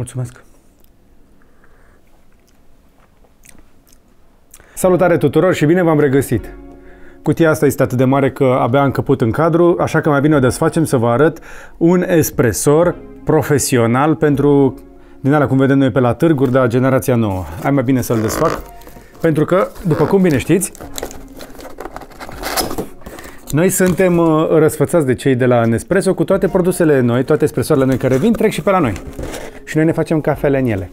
Mulțumesc! Salutare tuturor și bine v-am regăsit! Cutia asta este atât de mare că abia am căput în cadru, așa că mai bine o desfacem să vă arăt un espresor profesional pentru din alea cum vedem noi pe la târguri de la generația nouă. Hai mai bine să-l desfac, pentru că, după cum bine știți, noi suntem uh, răsfățați de cei de la Nespresso cu toate produsele noi, toate espresoarele noi care vin, trec și pe la noi. Și noi ne facem cafele în ele.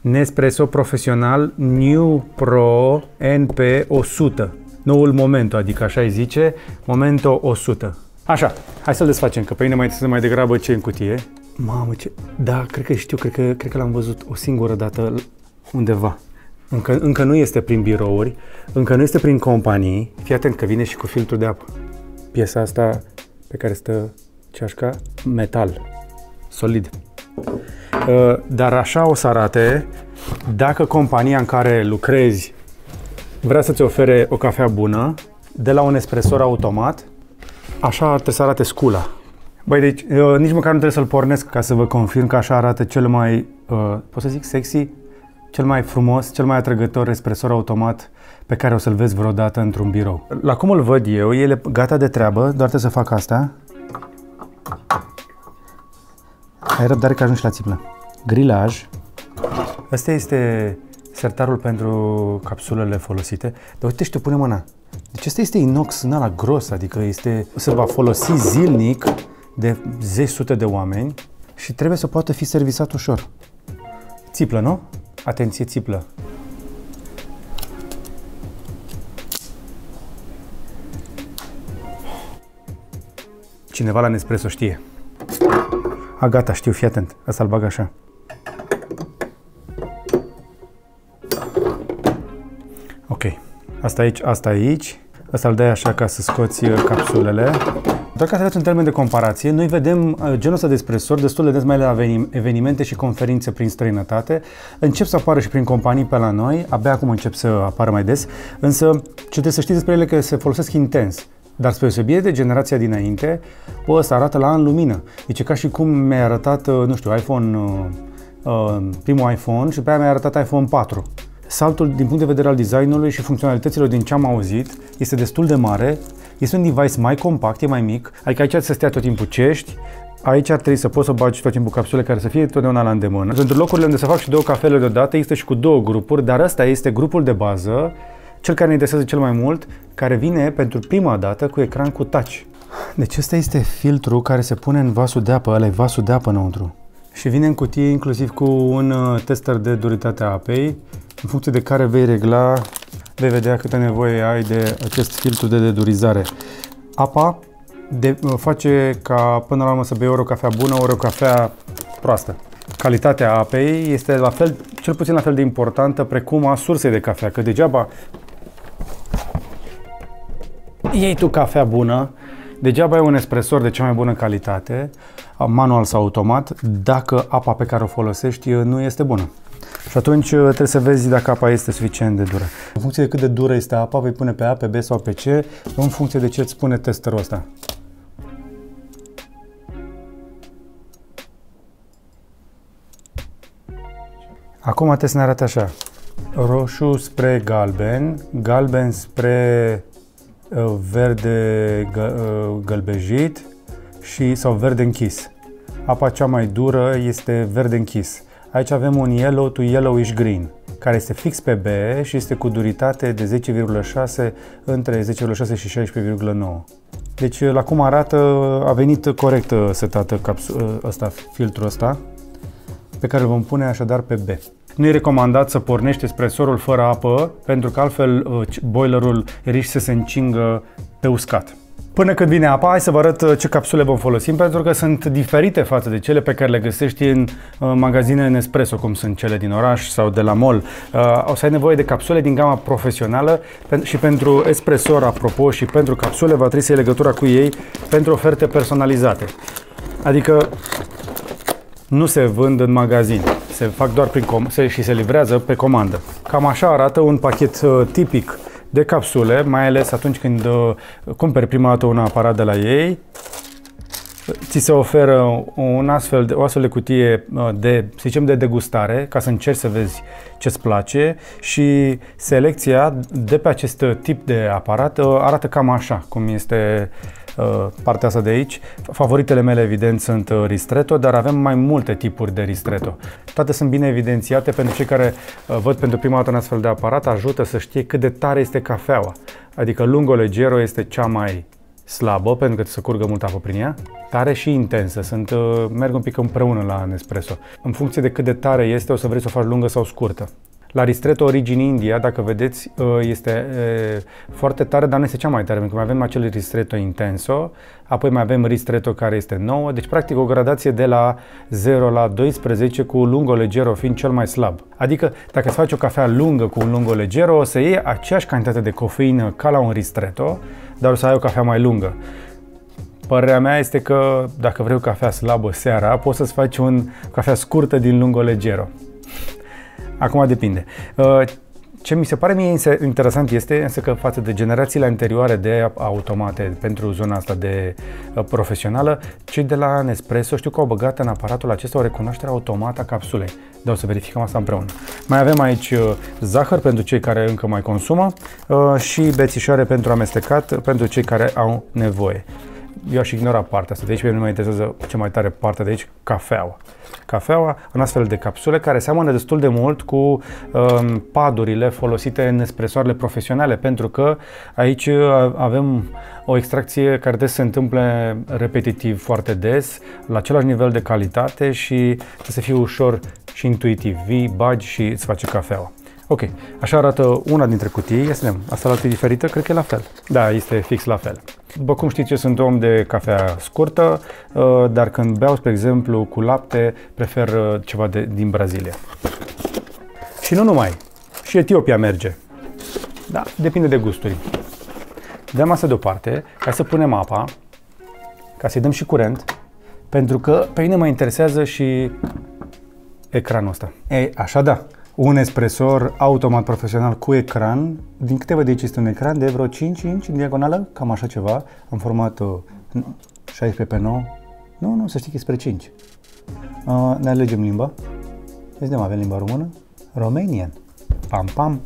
Nespresso Profesional New Pro NP 100. Noul Momento, adică așa îi zice, Momento 100. Așa, hai să-l desfacem, că pe mine mai trebuie mai degrabă ce în cutie. Mamă, ce... Da, cred că știu, cred că, cred că l-am văzut o singură dată undeva. Încă, încă nu este prin birouri, încă nu este prin companii. Fii atent că vine și cu filtru de apă. Piesa asta pe care stă ceașca, metal, solid. Uh, dar așa o să arate dacă compania în care lucrezi vrea să-ți ofere o cafea bună de la un espresor automat, așa trebuie să arate scula. Băi, deci uh, nici măcar nu trebuie să-l pornesc ca să vă confirm că așa arată cel mai, uh, pot să zic, sexy, cel mai frumos, cel mai atrăgător espresor automat pe care o să-l vezi vreodată într-un birou. La cum îl văd eu, el e gata de treabă, doar trebuie să fac asta. Ai răbdare că ajungi la țiplă. Grilaj. Asta este sertarul pentru capsulele folosite. Dar uite și tu pune mâna. Deci asta este inox în ala gros, adică este, se va folosi zilnic de zeci sute de oameni și trebuie să poată fi servisat ușor. Țiplă, nu? Atenție, țiplă. Cineva la Nespresso știe. A, gata, știu, fii atent. Asta-l bag așa. Ok. Asta aici, asta aici. Asta-l dai așa ca să scoți uh, capsulele. Doar ca să dați un termen de comparație, noi vedem uh, genul ăsta de espresor destul de des mai la evenimente și conferințe prin străinătate. Încep să apară și prin companii pe la noi, abia acum încep să apară mai des, însă ce trebuie să știți despre ele că se folosesc intens. Dar spre deosebire de generația dinainte, bă, ăsta arată la an lumină. Deci ca și cum mi-a arătat, uh, nu știu, iPhone, uh, primul iPhone și pe aia mi-a arătat iPhone 4. Saltul din punct de vedere al designului și funcționalităților din ce am auzit este destul de mare. Este un device mai compact, e mai mic, adică aici să stea tot timpul cești, Aici ar trebui să poți să bagi tot timpul capsule care să fie totdeauna la îndemână. Pentru locurile unde se fac și două cafele deodată, există și cu două grupuri, dar ăsta este grupul de bază, cel care ne interesează cel mai mult, care vine pentru prima dată cu ecran cu touch. Deci ăsta este filtru care se pune în vasul de apă, ăla e vasul de apă înăuntru. Și vine în cutie inclusiv cu un uh, tester de duritate a apei, în funcție de care vei regla, vei vedea câtă nevoie ai de acest filtru de dedurizare. Apa de, face ca până la urmă să bei ori o cafea bună, ori o cafea proastă. Calitatea apei este la fel, cel puțin la fel de importantă precum a sursei de cafea, că degeaba iei tu cafea bună, degeaba ai un espresor de cea mai bună calitate, manual sau automat, dacă apa pe care o folosești nu este bună. Și atunci uh, trebuie să vezi dacă apa este suficient de dură. În funcție de cât de dură este apa, vei pune pe A, pe B sau pe C, în funcție de ce îți spune testerul ăsta. Acum trebuie să ne arate așa. Roșu spre galben, galben spre uh, verde gă, uh, gălbejit și sau verde închis. Apa cea mai dură este verde închis. Aici avem un yellow to yellowish green, care este fix pe B și este cu duritate de 10,6 între 10,6 și 16,9. Deci la cum arată a venit corect setată ăsta, filtrul ăsta, pe care îl vom pune așadar pe B. Nu e recomandat să pornești espresorul fără apă, pentru că altfel uh, boilerul riscă să se încingă pe uscat. Până când vine apa, hai să vă arăt uh, ce capsule vom folosi, pentru că sunt diferite față de cele pe care le găsești în uh, magazine Nespresso, cum sunt cele din oraș sau de la mall. Uh, o să ai nevoie de capsule din gama profesională și pentru espresor, apropo, și pentru capsule va trebui să iei legătura cu ei pentru oferte personalizate. Adică nu se vând în magazin, se fac doar prin com- și se livrează pe comandă. Cam așa arată un pachet tipic de capsule, mai ales atunci când uh, cumperi prima dată un aparat de la ei. ți se oferă un astfel de, o astfel de cutie uh, de, să zicem, de degustare, ca să încerci să vezi ce-ți place și selecția de pe acest tip de aparat uh, arată cam așa, cum este uh, partea asta de aici. Favoritele mele, evident, sunt ristretto, dar avem mai multe tipuri de ristretto. Toate sunt bine evidențiate pentru cei care văd pentru prima dată un astfel de aparat, ajută să știe cât de tare este cafeaua. Adică lungo leggero este cea mai slabă, pentru că se curgă mult apă prin ea, tare și intensă. Sunt, uh, merg un pic împreună la Nespresso. În funcție de cât de tare este, o să vrei să o faci lungă sau scurtă. La Ristretto Origin India, dacă vedeți, uh, este uh, foarte tare, dar nu este cea mai tare, pentru că mai avem acel Ristretto Intenso, apoi mai avem Ristretto care este 9, deci practic o gradație de la 0 la 12 cu lungo leggero fiind cel mai slab. Adică dacă îți faci o cafea lungă cu un lungo leggero, o să iei aceeași cantitate de cofeină ca la un Ristretto, dar o să ai o cafea mai lungă. Părerea mea este că dacă vrei o cafea slabă seara, poți să-ți faci un cafea scurtă din lungo leggero. Acum depinde. Uh, ce mi se pare mie interesant este însă că față de generațiile anterioare de automate pentru zona asta de uh, profesională, cei de la Nespresso știu că au băgat în aparatul acesta o recunoaștere automată a capsulei. Dar o să verificăm asta împreună. Mai avem aici uh, zahăr pentru cei care încă mai consumă și bețișoare pentru amestecat pentru cei care au nevoie eu aș ignora partea asta. De aici nu mă interesează ce mai tare partea de aici, cafeaua. Cafeaua în astfel de capsule care seamănă destul de mult cu um, padurile folosite în espresoarele profesionale, pentru că aici uh, avem o extracție care des se întâmplă repetitiv foarte des, la același nivel de calitate și să fie ușor și intuitiv. Vii, bagi și îți face cafeaua. Ok, așa arată una dintre cutii. Ia să vedem, asta la e diferită? Cred că e la fel. Da, este fix la fel. După cum știți, eu sunt om de cafea scurtă, uh, dar când beau, spre exemplu, cu lapte, prefer uh, ceva de, din Brazilia. Și nu numai, și Etiopia merge. Da, depinde de gusturi. Dăm asta deoparte, ca să punem apa, ca să-i dăm și curent, pentru că pe mine mă interesează și ecranul ăsta. Ei, așa da, un espresor automat profesional cu ecran. Din câte văd aici este un ecran de vreo 5 inch în diagonală, cam așa ceva, în format 16 pe 9. Nu, nu, să știi că e spre 5. Uh, ne alegem limba. Vedem, avem limba română. Romanian. Pam, pam.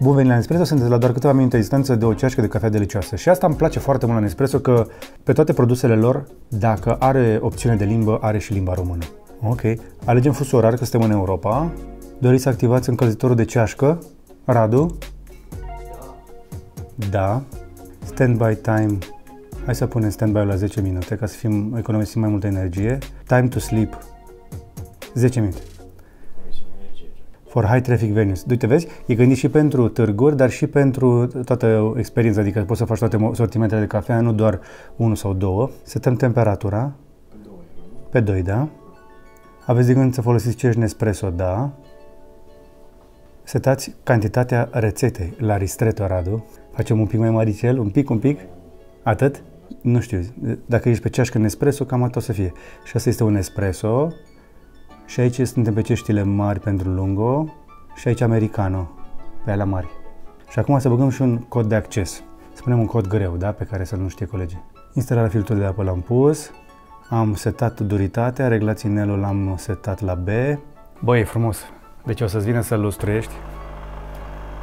Bun venit la Nespresso, sunteți la doar câteva minute distanță de o ceașcă de cafea delicioasă. Și asta îmi place foarte mult la Nespresso, că pe toate produsele lor, dacă are opțiune de limbă, are și limba română. Ok. Alegem fusul orar, că suntem în Europa. Doriți să activați încălzitorul de ceașcă? Radu? Da. Standby time. Hai să punem standby la 10 minute ca să fim economisim mai multă energie. Time to sleep. 10 minute. For high traffic venues. Uite, vezi, e gândit și pentru târguri, dar și pentru toată experiența, adică poți să faci toate sortimentele de cafea, nu doar unul sau două. Setăm temperatura. Pe 2, da? Aveți de gând să folosiți cești Nespresso, da? Setați cantitatea rețetei la ristretto, Radu. Facem un pic mai maricel, un pic, un pic. Atât? Nu știu. Dacă ești pe ceașcă Nespresso, cam atât o să fie. Și asta este un espresso. Și aici suntem pe ceștile mari pentru lungo. Și aici americano, pe alea mari. Și acum să băgăm și un cod de acces. Spunem un cod greu, da? Pe care să nu știe colegii. Instalarea filtrului de apă l-am pus. Am setat duritatea, reglați inelul l-am setat la B. Băi, e frumos. Deci o să-ți vină să-l lustruiești.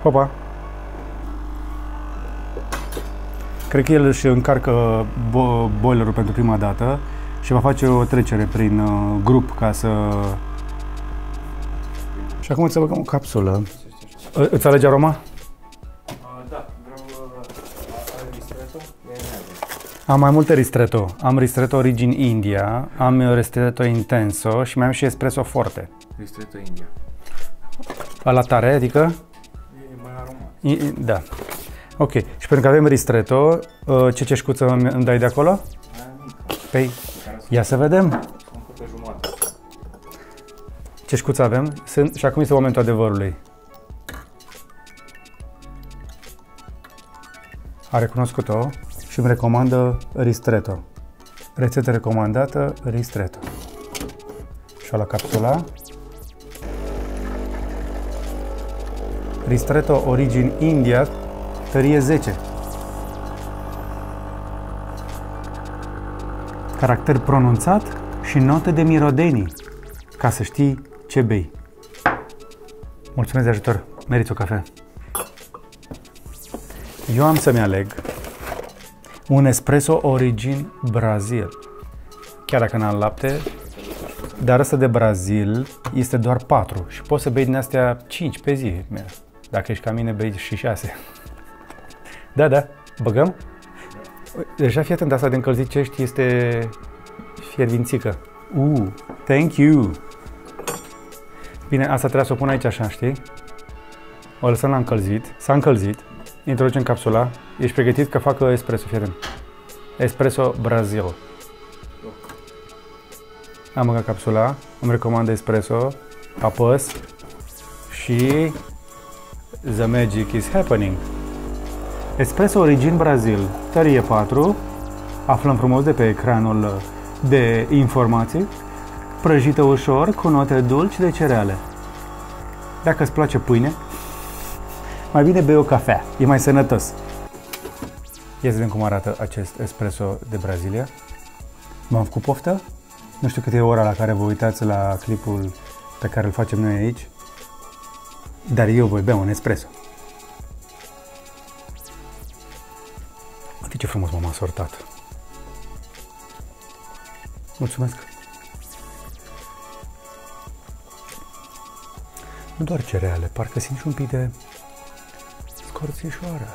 Hopa! Cred că el își încarcă bo- boilerul pentru prima dată și va face o trecere prin uh, grup ca să... Și acum să băgăm o capsulă. Îți alege aroma? Am mai multe ristretto. Am ristretto Origin India, am ristretto Intenso și mai am și espresso forte. Ristretto India. La tare, adică? E mai aromat. Da. Ok. Și pentru că avem ristretto, uh, ce ceșcuță îmi dai de acolo? Aia mică. Păi, ia să vedem. Sunt pe jumătate. Ce șcuță avem? Sunt, și acum este momentul adevărului. A recunoscut-o și îmi recomandă ristretto. Rețetă recomandată, ristretto. Și la capsula. Ristretto Origin India, tărie 10. caracter pronunțat și note de mirodenii, ca să știi ce bei. Mulțumesc de ajutor, meriți o cafea. Eu am să-mi aleg un espresso origin Brazil. Chiar dacă n-am lapte, dar ăsta de Brazil este doar 4 și poți să bei din astea 5 pe zi. Dacă ești ca mine, bei și 6. Da, da, băgăm? Deja fii atent, asta de încălzit ce ești este fiervințică. Uh, thank you! Bine, asta trebuie să o pun aici așa, știi? O lăsăm la încălzit. S-a încălzit. Introducem capsula. Ești pregătit că fac espresso, fii atent. Espresso Brazil. Am băgat capsula, îmi recomand espresso, apăs și the magic is happening. Espresso Origin Brazil, tărie 4, aflăm frumos de pe ecranul de informații, prăjită ușor cu note dulci de cereale. Dacă îți place pâine, mai bine bei o cafea, e mai sănătos. Ia să vedem cum arată acest espresso de Brazilia. M-am făcut poftă? Nu știu câte e ora la care vă uitați la clipul pe care îl facem noi aici, dar eu voi bea un espresso. Uite ce frumos m-am asortat. Mulțumesc! Nu doar cereale, parcă simt și un pic de scorțișoară.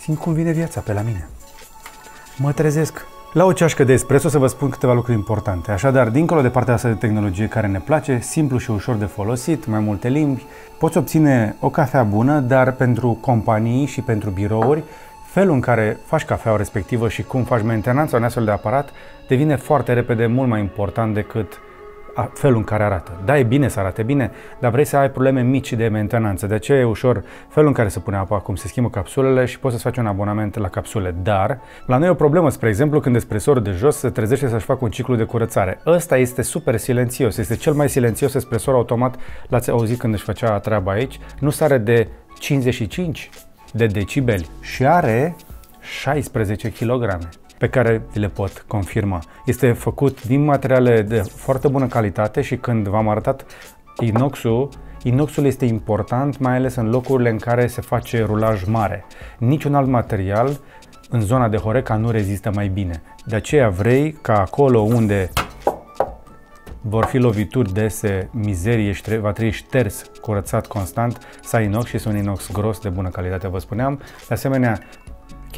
Simt cum vine viața pe la mine. Mă trezesc. La o ceașcă de espresso să vă spun câteva lucruri importante. Așadar, dincolo de partea asta de tehnologie care ne place, simplu și ușor de folosit, mai multe limbi, poți obține o cafea bună, dar pentru companii și pentru birouri, felul în care faci cafeaua respectivă și cum faci mentenanța unui astfel de aparat devine foarte repede mult mai important decât felul în care arată. Da, e bine să arate bine, dar vrei să ai probleme mici de mentenanță. De aceea e ușor felul în care se pune apa, cum se schimbă capsulele și poți să-ți faci un abonament la capsule. Dar la noi e o problemă, spre exemplu, când espresorul de jos se trezește să-și facă un ciclu de curățare. Ăsta este super silențios, este cel mai silențios espresor automat, l-ați auzit când își făcea treaba aici, nu sare de 55 de decibeli și are 16 kg pe care vi le pot confirma. Este făcut din materiale de foarte bună calitate și când v-am arătat inoxul, inoxul este important mai ales în locurile în care se face rulaj mare. Niciun alt material în zona de Horeca nu rezistă mai bine. De aceea vrei ca acolo unde vor fi lovituri dese, mizerie și va trebui șters, curățat constant, să ai inox și este un inox gros de bună calitate, vă spuneam. De asemenea,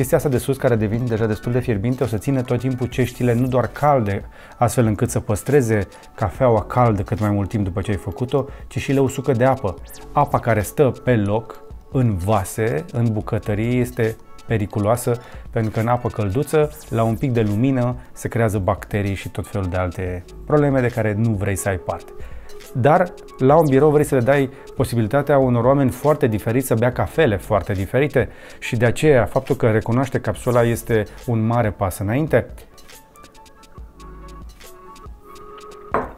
Chestia asta de sus, care devine deja destul de fierbinte, o să țină tot timpul ceștile nu doar calde, astfel încât să păstreze cafeaua caldă cât mai mult timp după ce ai făcut-o, ci și le usucă de apă. Apa care stă pe loc, în vase, în bucătărie, este periculoasă pentru că în apă călduță, la un pic de lumină, se creează bacterii și tot felul de alte probleme de care nu vrei să ai parte dar la un birou vrei să le dai posibilitatea unor oameni foarte diferiți să bea cafele foarte diferite și de aceea faptul că recunoaște capsula este un mare pas înainte.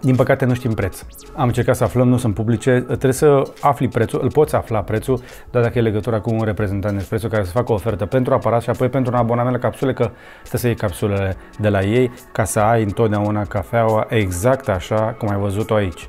Din păcate nu știm preț. Am încercat să aflăm, nu sunt publice, trebuie să afli prețul, îl poți afla prețul, dar dacă e legătura cu un reprezentant de prețul care să facă o ofertă pentru aparat și apoi pentru un abonament la capsule, că trebuie să iei capsulele de la ei ca să ai întotdeauna cafeaua exact așa cum ai văzut-o aici.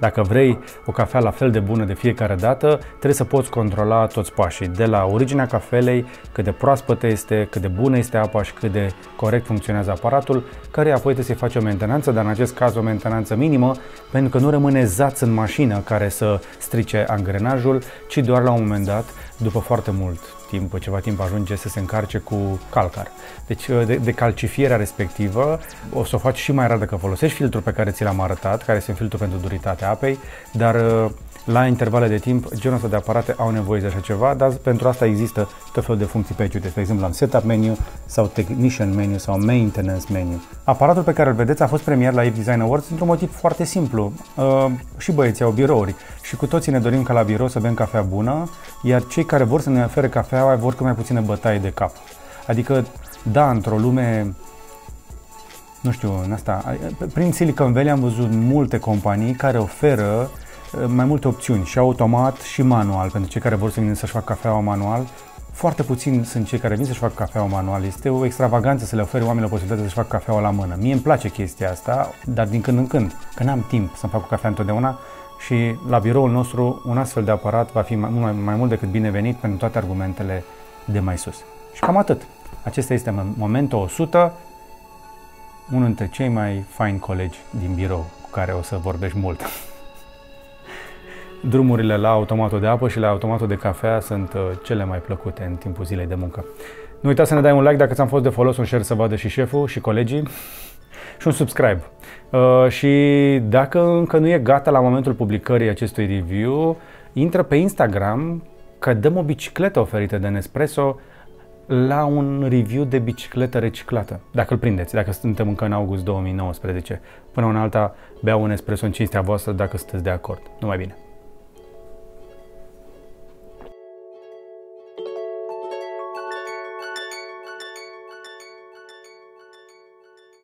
Dacă vrei o cafea la fel de bună de fiecare dată, trebuie să poți controla toți pașii, de la originea cafelei, cât de proaspătă este, cât de bună este apa și cât de corect funcționează aparatul, care apoi trebuie să-i faci o mentenanță, dar în acest caz o mentenanță minimă, pentru că nu rămâne zaț în mașină care să strice angrenajul, ci doar la un moment dat, după foarte mult timp, ceva timp ajunge să se încarce cu calcar. Deci de, de calcifierea respectivă o să o faci și mai rar dacă folosești filtrul pe care ți l-am arătat, care este un filtru pentru duritatea apei, dar la intervale de timp, genul ăsta de aparate au nevoie de așa ceva, dar pentru asta există tot felul de funcții pe aici. Uite, de exemplu, am Setup Menu sau Technician Menu sau Maintenance Menu. Aparatul pe care îl vedeți a fost premier la Eve Design Awards într-un motiv foarte simplu. Uh, și băieții au birouri și cu toții ne dorim ca la birou să bem cafea bună, iar cei care vor să ne ofere cafea vor cât mai puține bătaie de cap. Adică, da, într-o lume nu știu, în asta, prin Silicon Valley am văzut multe companii care oferă mai multe opțiuni, și automat și manual, pentru cei care vor să vină să-și facă cafeaua manual, Foarte puțini sunt cei care vin să-și facă cafeaua manual. Este o extravaganță să le oferi oamenilor posibilitatea să-și facă cafeaua la mână. Mie îmi place chestia asta, dar din când în când, că n-am timp să-mi fac o cafea întotdeauna și la biroul nostru un astfel de aparat va fi mai, mai, mai mult decât binevenit pentru toate argumentele de mai sus. Și cam atât. Acesta este momentul 100, unul dintre cei mai faini colegi din birou cu care o să vorbești mult. Drumurile la automatul de apă și la automatul de cafea sunt uh, cele mai plăcute în timpul zilei de muncă. Nu uita să ne dai un like dacă ți-am fost de folos, un share să vadă și șeful și colegii și un subscribe. Uh, și dacă încă nu e gata la momentul publicării acestui review, intră pe Instagram că dăm o bicicletă oferită de Nespresso la un review de bicicletă reciclată, dacă îl prindeți, dacă suntem încă în august 2019. Până una alta, beau un espresso în cinstea voastră dacă sunteți de acord. Numai bine!